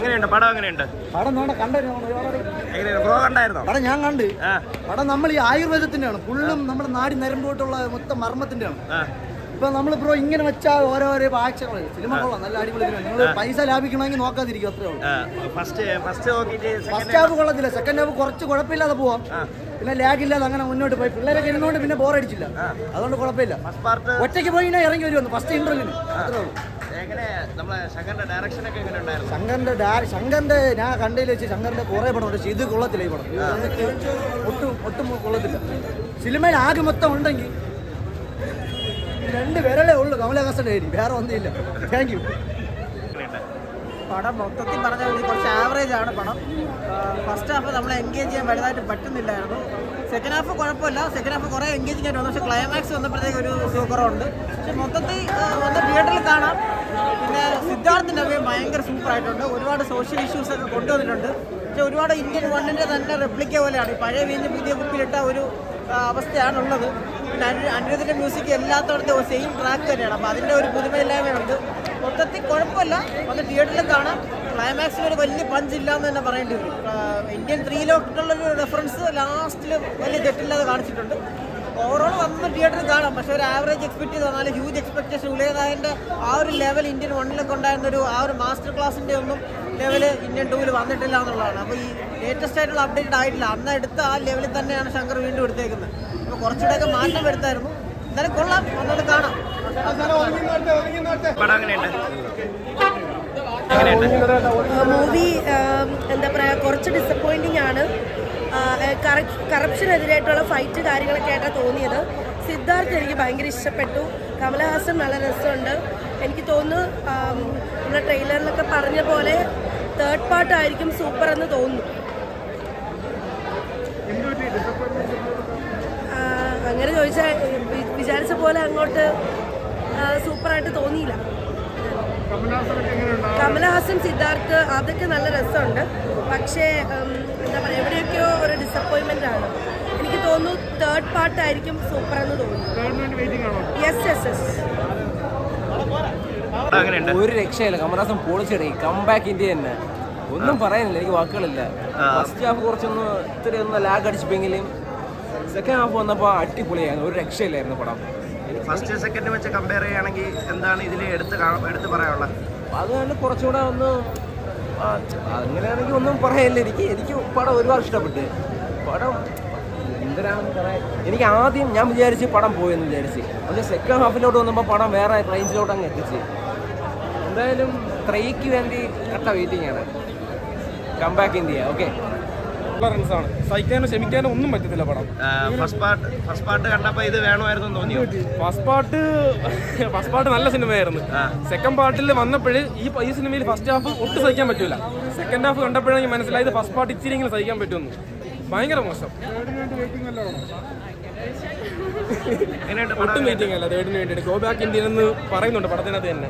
എങ്ങനെയുണ്ട്? പടം എങ്ങനെയുണ്ട്? പടം ബ്രോ കണ്ടായിരുന്നോ? പടം ഞാൻ കണ്ട്. പടം നമ്മൾ ഈ ആയുർവേദത്തിന്റെയാണ്. ഫുള്ളും നമ്മുടെ നാടി നരമ്പോട്ടുള്ള മൊത്തം മർമ്മത്തിന്റെയാണ്. ഇപ്പൊ നമ്മൾ ബ്രോ ഇങ്ങനെ വെച്ചാൽ ഓരോ ആക്ഷകൾ സിനിമ കൊള്ളാം നല്ല അടിപൊളി നിങ്ങൾ പൈസ ലാഭിക്കണമെങ്കിൽ നോക്കാതിരിക്കും അത്രേ ഉള്ളൂ. ഫസ്റ്റ് ഹാഫ് കൊള്ളത്തില്ല. സെക്കൻഡ് ഹാഫ് കുറച്ച് കുഴപ്പമില്ലാതെ പോവാം. പിന്നെ ലാഗ് ഇല്ലാതെ അങ്ങനെ മുന്നോട്ട് പോയി. പിള്ളേരൊക്കെ ഇരുന്നുകൊണ്ട് പിന്നെ ബോർ അടിച്ചില്ല. അതുകൊണ്ട് കുഴപ്പമില്ല. ഒറ്റയ്ക്ക് പോയി ഇറങ്ങി വരുമെന്ന് ഫസ്റ്റ് ഇന്റർവ്യൂവിന് അത്രേ ഉള്ളൂ. ശങ്കറിന്റെ ഡയറക്ഷൻ ഒക്കെ എങ്ങനെ ഉണ്ടായിരുന്നു? ശങ്കറിന്റെ ഞാൻ കണ്ടതിൽ വെച്ച് ശങ്കറിന്റെ കുറെ പടം ഉണ്ട്. പക്ഷെ ഇത് കൊള്ളത്തില്ല ഈ പടം. ഒട്ടും ഒട്ടും കൊള്ളത്തില്ല. സിനിമയിൽ ആകെ മൊത്തം ഉണ്ടെങ്കിൽ രണ്ട് വിരലേ ഉള്ളൂ കമലഹാസന്റെ കാര്യം വേറെ ഒന്നുമില്ല. താങ്ക് യു പടം മൊത്തത്തിൽ പറഞ്ഞാൽ കുറച്ച് ആവറേജ് ആണ് പടം. ഫസ്റ്റ് ഹാഫ് നമ്മളെ എൻഗേജ് ചെയ്യാൻ വലുതായിട്ട് പറ്റുന്നില്ലായിരുന്നു. സെക്കൻഡ് ഹാഫ് കുഴപ്പമില്ല. സെക്കൻഡ് ഹാഫ് കുറേ എൻഗേജിങ് ആയിട്ട് വന്നു. പക്ഷേ ക്ലൈമാക്സ് വന്നപ്പോഴത്തേക്ക് ഒരു സൂപ്പറുണ്ട് പക്ഷെ മൊത്തത്തിൽ വന്ന് തിയേറ്ററിൽ കാണാം. പിന്നെ സിദ്ധാർത്ഥിന്റെ നവ്യ ഭയങ്കര സൂപ്പർ ആയിട്ടുണ്ട് ഒരുപാട് സോഷ്യൽ ഇഷ്യൂസ് ഒക്കെ കൊണ്ടുവന്നിട്ടുണ്ട്. പക്ഷെ ഒരുപാട് ഇന്ത്യൻ വണ്ണിന്റെ തന്നെ റെപ്ലിക്ക പോലെയാണ്. പഴയ വീഞ്ഞ് പുതിയ കുപ്പിയിലിട്ട ഒരു അവസ്ഥയാണുള്ളത്. പിന്നെ അനു- അനിരുദ്ധിന്റെ മ്യൂസിക് എല്ലാത്തോടത്തെ സെയിം ട്രാക്ക് തന്നെയാണ്. അപ്പോൾ അതിന്റെ ഒരു പുതുമയില്ലായ്മയുണ്ട്. മൊത്തത്തിൽ കുഴപ്പമില്ല. അത് തിയേറ്ററിൽ കാണാം. ക്ലൈമാക്സിൽ ഒരു വലിയ പഞ്ച് ഇല്ലാന്ന് തന്നെ പറയേണ്ടി വരും. ഇന്ത്യൻ ത്രീയിലോട്ടുള്ളൊരു റെഫറൻസ് ലാസ്റ്റിൽ വലിയ തെറ്റില്ലാതെ കാണിച്ചിട്ടുണ്ട്. ഓവറോൾ വന്ന് തിയേറ്ററിൽ കാണാം. പക്ഷെ ഒരു ആവറേജ് എക്സ്പെക്ട് ചെയ്ത് വന്നാൽ ഹ്യൂജ് എക്സ്പെക്ടേഷൻ ഉള്ളതായതിന്റെ ആ ഒരു ലെവൽ ഇന്ത്യൻ വണ്ണിലൊക്കെ ഉണ്ടായിരുന്ന ഒരു ആ ഒരു മാസ്റ്റർ ക്ലാസിന്റെ ഒന്നും ലെവൽ ഇന്ത്യൻ ടൂവിൽ വന്നിട്ടില്ല എന്നുള്ളതാണ്. അപ്പോൾ ഈ ലേറ്റസ്റ്റ് ആയിട്ടുള്ള അപ്ഡേറ്റ് ആയിട്ടില്ല. അന്ന് എടുത്ത ആ ലെവലിൽ തന്നെയാണ് ശങ്കർ വീണ്ടും എടുത്തേക്കുന്നത്. അപ്പോൾ കുറച്ചുകൂടെയൊക്കെ മാറ്റം വരുത്തായിരുന്നു. എന്തായാലും കൊള്ളാം. ഒന്നുകൂടെ കാണാം. പടം മൂവി എന്താ പറയുക കുറച്ച് ഡിസപ്പോയിന്റിംഗ് ആണ്. കറപ്ഷനെതിരായിട്ടുള്ള ഫൈറ്റ് കാര്യങ്ങളൊക്കെ ആയിട്ടാണ് തോന്നിയത്. സിദ്ധാർത്ഥ് എനിക്ക് ഭയങ്കര ഇഷ്ടപ്പെട്ടു. കമലഹാസൻ നല്ല രസമുണ്ട്. എനിക്ക് തോന്നുന്നു നമ്മുടെ ട്രെയിലറിലൊക്കെ പറഞ്ഞ പോലെ തേർഡ് പാർട്ടായിരിക്കും സൂപ്പർ എന്ന് തോന്നുന്നു. അങ്ങനെ ചോദിച്ചാൽ വിചാരിച്ച പോലെ അങ്ങോട്ട് സൂപ്പറായിട്ട് തോന്നിയില്ല. കമലഹാസൻ സിദ്ധാർത്ഥ് അതൊക്കെ നല്ല രസമുണ്ട്. പക്ഷേ എന്താ പറയുക എവിടെയൊക്കെയോ ഒരു ഡിസപ്പോയിൻമെന്റ് ആണ്. എനിക്ക് തോന്നുന്നു തേർഡ് പാർട്ട് ആയിരിക്കും സൂപ്പർ എന്ന് തോന്നുന്നു. യെസ് യെസ് യെസ് പടം എങ്ങനെയുണ്ട് ഒരു രക്ഷയില്ല. കമലഹാസൻ പൊളിച്ചെടേ കംബാക്ക് ഇന്ത്യ തന്നെ. ഒന്നും പറയാനില്ല. എനിക്ക് വാക്കുകളില്ല. ഫസ്റ്റ് ഹാഫ് കുറച്ചൊന്ന് ഇത്തിരി ഒന്ന് ലാഗ് അടിച്ചെങ്കിലും സെക്കൻഡ് ഹാഫ് വന്നപ്പോൾ അടിപൊളിയായിരുന്നു. ഒരു രക്ഷയില്ലായിരുന്നു പടം. ഫസ്റ്റ് സെക്കൻഡ് വെച്ച് കമ്പയർ ചെയ്യുകയാണെങ്കിൽ എന്താണ് ഇതിൽ എടുത്ത് കാണാം എടുത്ത് പറയാനുള്ളത്? അതുകൊണ്ട് കുറച്ചുകൂടെ ഒന്ന് അങ്ങനെയാണെങ്കിൽ ഒന്നും പറയല്ല. എനിക്ക് എനിക്ക് പടം ഒരുപാട് ഇഷ്ടപ്പെട്ട്. പടം എന്തിനാണെന്ന് എനിക്ക് ആദ്യം ഞാൻ വിചാരിച്ച് പടം പോയെന്ന് വിചാരിച്ച്. പക്ഷേ സെക്കൻഡ് ഹാഫിലോട്ട് വന്നപ്പോൾ പടം വേറെ റേഞ്ചിലോട്ട് അങ്ങ് എത്തിച്ച്. എന്തായാലും ത്രീക്ക് വേണ്ടി കട്ട വെയിറ്റിംഗ് ആണ്. കം ബാക്ക് ഇന്ത്യ ഓക്കെ റൺസാണ് സഹിക്കാനോ ക്ഷമിക്കാനോ ഒന്നും പറ്റത്തില്ല പടം. ഫസ്റ്റ് പാർട്ട് ഫസ്റ്റ് പാർട്ട് കണ്ടപ്പോൾ ഇത് വേണമായിരുന്നു തോന്നിയോ? ഫസ്റ്റ് പാർട്ട് ഫസ്റ്റ് പാർട്ട് നല്ല സിനിമയായിരുന്നു. സെക്കൻഡ് പാർട്ടിൽ വന്നപ്പോൾ ഈ ഈ സിനിമയിൽ ഫസ്റ്റ് ഹാഫ് ഒട്ടും സഹിക്കാൻ പറ്റൂല. സെക്കൻഡ് ഹാഫ് കണ്ടപ്പോഴാണ് മനസ്സിലായത് ഫസ്റ്റ് പാർട്ട് ഇച്ചിരിയെങ്കിലും സഹിക്കാൻ പറ്റുമെന്ന്. ഭയങ്കര മോശം. ഒട്ടും വെയിറ്റിംഗ് അല്ല. തേർഡിന് വേണ്ടിയിട്ട് ഗോ ബാക്ക് ഇന്ത്യ എന്ന് പറയുന്നുണ്ട് പടത്തിനകത്ത് തന്നെ.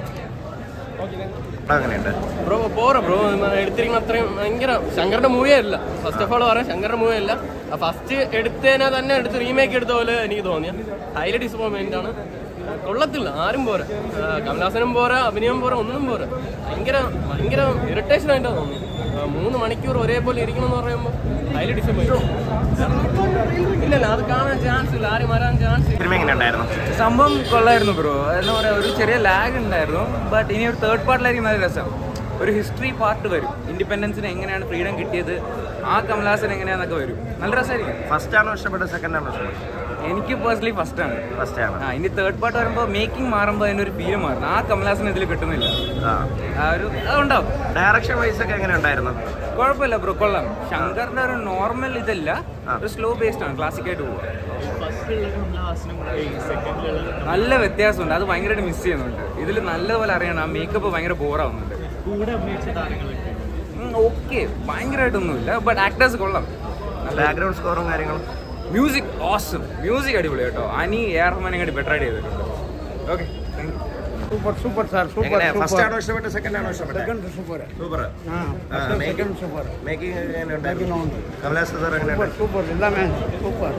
എങ്ങനെയുണ്ട് ബ്രോ പോരാ ബ്രോ. എടുത്തിരിക്കുന്ന അത്രയും ഭയങ്കര ശങ്കറിന്റെ മൂവി അല്ല. ഫസ്റ്റ് ഓഫ് ഓൾ പറയാം ശങ്കറിന്റെ മൂവി അല്ല. ഫസ്റ്റ് എടുത്തതിനെ തന്നെ എടുത്ത് റീമേക്ക് എടുത്ത പോലെ എനിക്ക് തോന്നിയ. ഹൈലി ഡിസപ്പോയിൻമെന്റ് ആണ്. കൊള്ളത്തില്ല ആരും പോരാ. കമലഹാസനും പോരാ അഭിനയം പോരാ ഒന്നും പോരാ. ഭയങ്കര ഭയങ്കര ഇറിറ്റേഷൻ ആയിട്ടാണ് തോന്നി ആ, മൂന്ന് മണിക്കൂർ ഒരേപോലെ ഇരിക്കണമെന്ന് പറയുമ്പോൾ ഹൈലി ഡിസപ്പോയിന്റ് ഇല്ല ഇല്ല അത് കാണാൻ ചാൻസ് ഇല്ല. ആരും വരാൻ ചാൻസ് എങ്ങനെയുണ്ടായിരുന്നു സംഭവം കൊള്ളായിരുന്നു ബ്രോ എന്താ പറയുക ഒരു ചെറിയ ലാഗ് ഉണ്ടായിരുന്നു. ബട്ട് ഇനി ഒരു തേർഡ് പാർട്ടിലായിരിക്കും നല്ല രസം. ഒരു ഹിസ്റ്ററി പാർട്ട് വരും. ഇൻഡിപെൻഡൻസിന് എങ്ങനെയാണ് ഫ്രീഡം കിട്ടിയത്? ആ കമലഹാസൻ എങ്ങനെയാന്നൊക്കെ വരും. നല്ല രസമായിരിക്കും ഫസ്റ്റ് ആണോ ഇഷ്ടപ്പെട്ടത് സെക്കൻഡ് ആണോ ഇഷ്ടപ്പെട്ടത്? എനിക്ക് പേഴ്സണലി ഫസ്റ്റ് ആണ്. ഫസ്റ്റ് ആണ്. ആ ഇനി തേർഡ് പാർട്ട് വരുമ്പോൾ മേക്കിംഗ് മാറുമ്പോൾ അതിനൊരു ഫീൽ മാറും. ആ കമലാസിന് ഇതിൽ കിട്ടുന്നില്ല. ആ. ഒരു അതുണ്ടാവും ഡയറക്ഷൻ വൈസ് ഒക്കെ എങ്ങനെ ഉണ്ടായിരുന്നു? കുഴപ്പമില്ല ബ്രോ കൊള്ളാം. ശങ്കറിന്റെ ഒരു നോർമൽ ഇതല്ല ഒരു സ്ലോ ബേസ്ഡ് ആണ് ക്ലാസിക് ആയിട്ട് പോവുക. നല്ല വ്യത്യാസമുണ്ട്. അത് ഭയങ്കരമായിട്ട് മിസ് ചെയ്യുന്നുണ്ട്. ഇതിൽ നല്ലപോലെ അറിയണം. ആ മേക്കപ്പ് ഭയങ്കര ബോറാവുന്നുണ്ട് ഓക്കെ ഭയങ്കരമായിട്ടൊന്നുമില്ല ബട്ട് ആക്ടേഴ്സ് കൊള്ളാം. ബാക്ക്ഗ്രൗണ്ട് സ്കോറും കാര്യങ്ങളും? മ്യൂസിക് ഓസം മ്യൂസിക് അടിപൊളി കേട്ടോ. അനി എ ആർ ബെറ്റർ ആയിട്ട് ചെയ്തിട്ടുണ്ട്. Okay thank you super super sir super first ആണോ ഇഷ്ടപ്പെട്ടത്? സെക്കൻഡ് ആണോ ഇഷ്ടപ്പെട്ടത്? Super super making super making കമലാസ് sir super എല്ലാമേ സൂപ്പർ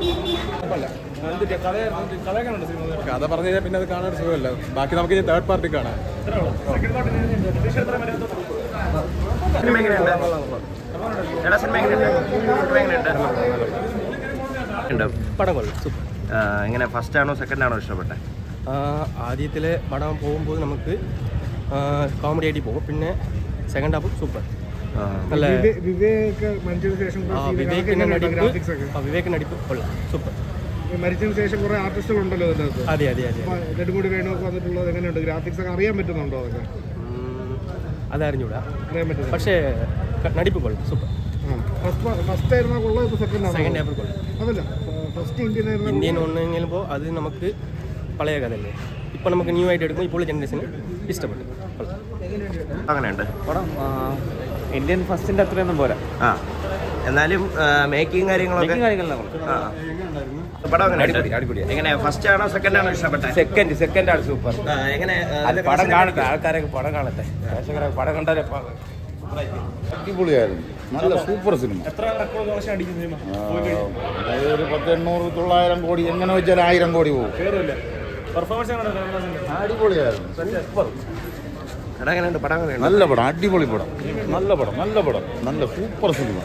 കഥ പറഞ്ഞു കഴിഞ്ഞാൽ പിന്നെ അത് കാണാൻ ഒരു സുഖമല്ല. ബാക്കി നമുക്ക് ഇനി തേർഡ് പാർട്ടി കാണാം. സിനിമ എങ്ങനെയുണ്ട്? സിനിമ എങ്ങനെയുണ്ട്? എങ്ങനെയുണ്ട് പടം കൊള്ളാം. സൂപ്പർ. എങ്ങനെ ഫസ്റ്റ് ആണോ സെക്കൻഡ് ആണോ ഇഷ്ടപ്പെട്ടെ? ആദ്യത്തിലെ പടം പോകുമ്പോൾ നമുക്ക് കോമഡി ആയിട്ട് പോകും. പിന്നെ സെക്കൻഡ് ഹാഫ് സൂപ്പർ. നല്ല വിവേക് വിവേക് നടിപ്പ് കൊള്ളാം. സൂപ്പർ. മരിച്ചതിന് ശേഷം കുറെ ആർട്ടിസ്റ്റുകൾ ഉണ്ടല്ലോ ഇതിനകത്ത്. അതെ അതെ അതെ അപ്പൊ നെടുമുടി വേണുവൊക്കെ വന്നിട്ടുള്ളത് എങ്ങനെയുണ്ട്? ഗ്രാഫിക്സ് ഒക്കെ അറിയാൻ പറ്റുന്നുണ്ടോ അതൊക്കെ? അതറിഞ്ഞൂടാ പക്ഷേ നടിപ്പ് കൊള്ളാം. സൂപ്പർ. ഫസ്റ്റ് ആയിരുന്ന സെക്കൻഡ് സെക്കൻഡ് ആണോ ഹാഫ് കൊള്ളാം അതല്ല ഫസ്റ്റ് ഇന്ത്യൻ ആയിരുന്ന ഇന്ത്യൻ ഒന്നെങ്കിലുമ്പോൾ അത് നമുക്ക് പഴയ കഥയല്ലേ ഇപ്പം നമുക്ക് ന്യൂ ആയിട്ട് എടുക്കുമ്പോൾ ഇപ്പോൾ ജനറേഷന് ഇഷ്ടപ്പെട്ടു. അങ്ങനെയുണ്ട്. പടം ഇന്ത്യൻ ഫസ്റ്റിന്റെ അത്രയൊന്നും പോരാ. ആ എന്നാലും മേക്കിംഗ് കാര്യങ്ങളൊക്കെ എങ്ങനെ ഫസ്റ്റ് ആണോ സെക്കൻഡ് ആണോ ഇഷ്ടപ്പെട്ടെ? സെക്കൻഡ് സെക്കൻഡ് ആണ് സൂപ്പർ എങ്ങനെ പടം കാണട്ടെ ആൾക്കാരൊക്കെ പടം കാണട്ടെ. പടം കണ്ടാലേ അടിപൊളിയായിരുന്നു. നല്ല സൂപ്പർ സിനിമ. ഒരു പത്ത് എണ്ണൂറ് തൊള്ളായിരം കോടി എങ്ങനെ വെച്ചാൽ ആയിരം കോടി പോകും. അടിപൊളിയായിരുന്നു. സൂപ്പർ. നല്ല പടം അടിപൊളി പടം. നല്ല പടം നല്ല പടം. നല്ല സൂപ്പർ സിനിമ.